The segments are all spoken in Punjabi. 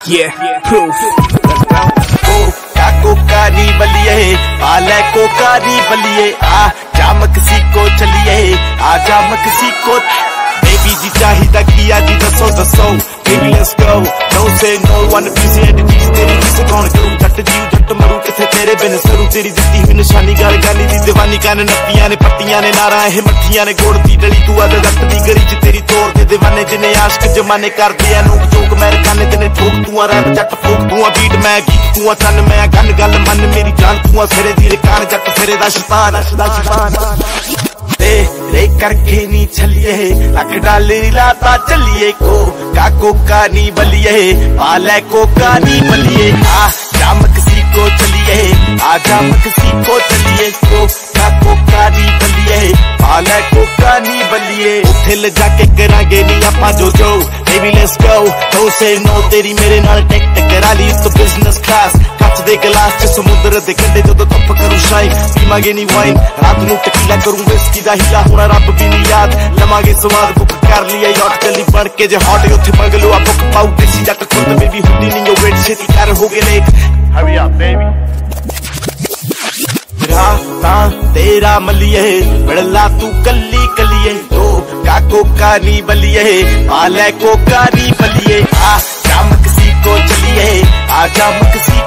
Yeah, बलिए आले को कारी बलिए आ जामक सी को चलिए आ जामक सी को बेबी जी चाहिदा किया जी दसो दसो baby let's go no say no one busy entities तेरी किस कौन करूँ? जट जीव ਬਿਨ ਸਰੂ ਤੇਰੀ ਦਿੱਤੀ ਹੋਈ ਨਿਸ਼ਾਨੀ, ਗੱਲ ਗਾਲੀ ਦੀ دیਵਾਨੀ ਕੰਨ ਨੱਤੀਆਂ ਨੇ ਪੱਤੀਆਂ ਨੇ, ਨਾਰਾ ਇਹ ਮੱਠੀਆਂ ਨੇ, ਗੋੜ ਦੀ ਡਲੀ, ਤੂੰ ਅਦ ਰੱਤ ਦੀ ਗਰੀ ਚ ਤੇਰੀ ਤੋਰ ਦੇ دیਵਾਨੇ ਜਿਨੇ ਆਸ਼ਕ ਜਮਾਨੇ ਕਰਦੇ ਆ, ਲੋਕ ਚੋਕ ਮੈਰਕਾਨੇ ਤੇ ਨੇ ਠੋਕ ਤੂੰ ਆ, ਰੈਪ ਚੱਟ ਫੋਕ ਤੂੰ ਆ ਬੀਟ ਮੈਂ, ਗੀਤ ਤੂੰ ਆ ਚੰਨ ਮੈਂ, ਗੰਨ, ਗੱਲ ਮੰਨ, ਮੇਰੀ ਜਾਨ ਤੂੰ ਆ, ਸਿਰੇ ਦੀ ਰਕਾਨ, ਜੱਟ ਸਿਰੇ ਦਾ ਸ਼ੈਤਾਨ ਦਾ ਸ਼ੈਤਾਨ रे करके नी छलिए लख डाली लाता चलिए को का कोका नी बलिए पाले कोका नी बलिए आ जामक सी को चलिए आ जामक सी को चलिए को का कोका नी बलिए पाले कोका नी बलिए ਉੱਥੇ ਲਿਜਾ ਕੇ ਕਰਾਂਗੇ ਨੀ ਆਪਾਂ ਜੋ ਜੋ baby let's go don't say no ਤੇਰੀ ਮੇਰੇ ਨਾਲ ਟਿਕ ਟਿਕ ਕਰਾ ਲਈ ਇਸ ਬਿਜ਼ਨਸ ਕਲਾਸ ਕੱਚ ਦੇ ਗਲਾਸ ਚ ਸਮੁੰਦਰ ਦੇ ਕੰਢੇ ਜਦੋਂ ਧੁੱਪ ਕਰੂ ਸ਼ਾਈ ਪੀਵਾਂਗੇ ਨੀ ਵਾਈਨ ਰਾਤ ਨੂੰ ਟਕੀਲਾ ਕਰੂੰ ਵਿਸਕੀ ਦਾ ਹੀਲਾ ਹੁਣ ਰੱਬ ਵੀ ਨੀ ਯਾਦ ਲਵਾਂਗੇ ਸਵਾਦ ਬੁੱਕ ਕਰ ਲਿਆ ਯਾਟ ਚੱਲੀ ਬਣ ਕੇ ਜੇ ਹੌਟ ਉੱਥੇ ਬੰਗਲੋ ਆ ਬੁੱਕ ਪਾਉ ਦੇਸੀ ਜੱਟ ਖੁਦ ਬੇਬੀ ਹੁੰਦੀ ਨਹੀਂ ਉਹ ਵੇਟ ਛੇਤੀ ਕਰ ਹੋ ਗਏ ਲੇਟ ਹਰੀ ਅਪ ਬੇਬੀ तेरा मलिए, बड़ला तू कली कलिए। तो काको कानी बलिए, पाले को कानी बलिए। आ जामक सी को चलिए, आ जामक सी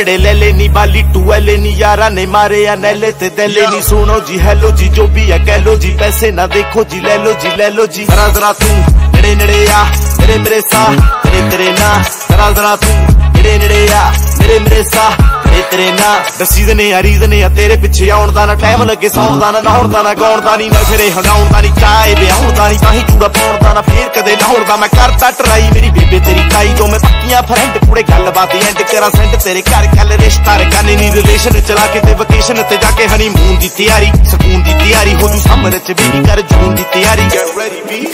ਕੱਪੜੇ ਲੈ ਲੈਨੀ ਬਾਲੀ ਟੂਐਲੇ ਨੀ ਯਾਰਾਂ ਨੇ ਮਾਰੇ ਆ ਨੈਲੇ ਤੇ ਦੈਲੇ ਨੀ। ਸੁਣੋ ਜੀ ਹੈਲੋ ਜੀ ਜੋ ਵੀ ਹੈ ਕਹਿ ਲੋ ਜੀ ਪੈਸੇ ਨਾ ਦੇਖੋ ਜੀ ਲੈ ਲੋ ਜੀ ਲੈ ਲੋ ਜੀ। ਜ਼ਰਾ ਜ਼ਰਾ ਤੂੰ ਨੇੜੇ ਨੇੜੇ ਆ ਮੇਰੇ ਮੇਰੇ ਸਾਹ ਤੇਰੇ ਤੇਰੇ ਨਾ। ਜ਼ਰਾ ਜ਼ਰਾ ਤੂੰ ਨੇੜੇ ਨੇੜੇ ਆ ਮੇਰੇ ਮੇਰੇ ਸਾਹ ਤੇਰੇ ਤੇਰੇ ਨਾ। ਦਸੀ ਦਨੇ ਆ ਰੀਜ਼ਨ ਆ ਤੇਰੇ ਪਿੱਛੇ ਆਉਣ ਦਾ ਨਾ ਟਾਈਮ ਲੱਗੇ ਸੌਣ ਦਾ ਨਾ ਨਹਾਉਣ ਦਾ ਨਾ ਗਾਉਣ ਦਾ ਨਹੀਂ ਨਖਰੇ ਹਗਾਉਣ ਦਾ ਨਹੀਂ ਚਾਹੇ ਵਿਆਹੁਣ ਦਾ ਨਹੀਂ ਤਾਂ ਹੀ ਚੂੜਾ ਪਾਉਣ ਦਾ ਨਾ ਫੇਰ ਕਦੇ ਲਾਉਣ ਦਾ। ਮੈਂ ਕਰਦਾ ਟਰਾਈ ਮੇਰੀ ਫਰੈਂਡ ਗੱਲਬਾਤ ਐਂਡ ਕਰਾਂ ਸੈਂਡ ਤੇਰੇ ਘਰ ਕੱਲ ਰਿਸ਼ਤਾ ਰਕਾਨੇ ਨਹੀਂ ਰਿਲੇਸ਼ਨ ਚਲਾ ਕੇ ਤੇ ਵਕੇਸ਼ਨ ਤੇ ਜਾ ਕੇ ਹਨੀਮੂਨ ਦੀ ਤਿਆਰੀ, ਸਕੂਨ ਦੀ ਤਿਆਰੀ, ਹੋ ਜੂ ਸਮਰ ਚ ਵੀ ਕਰ ਜੂਨ ਦੀ ਤਿਆਰੀ। Get ready B